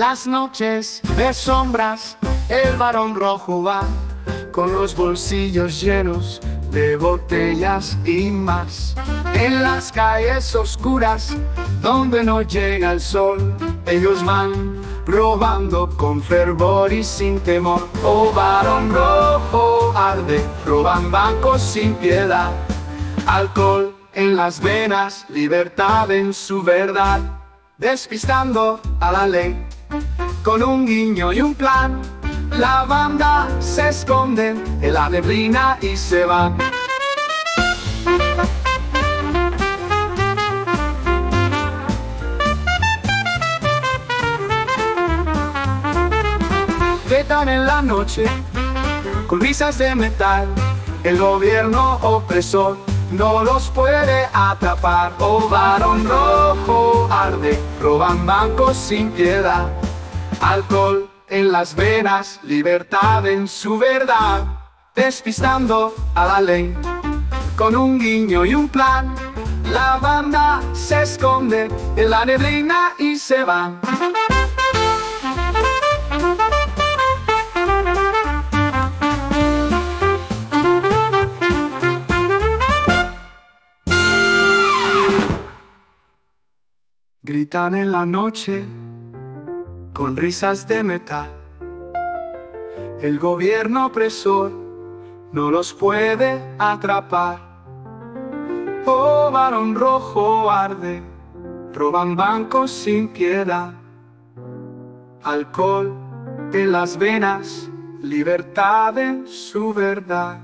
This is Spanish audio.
las noches de sombras, el varón rojo va con los bolsillos llenos de botellas y más. En las calles oscuras, donde no llega el sol, ellos van robando con fervor y sin temor. Oh varón rojo arde, roban bancos sin piedad, alcohol en las venas, libertad en su verdad, despistando a la ley con un guiño y un plan. La banda se esconde en la neblina y se va. Vetan en la noche con risas de metal. El gobierno opresor no los puede atrapar. Oh varón rojo arde, roban bancos sin piedad. Alcohol en las venas, libertad en su verdad, despistando a la ley. Con un guiño y un plan, la banda se esconde en la neblina y se van. Gritan en la noche con risas de metal. El gobierno opresor no los puede atrapar. Oh, varón rojo arde, roban bancos sin piedad. Alcohol en las venas, libertad en su verdad.